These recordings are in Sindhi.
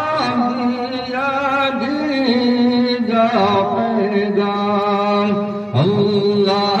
Pandiya dida paigam Allah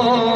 Oh.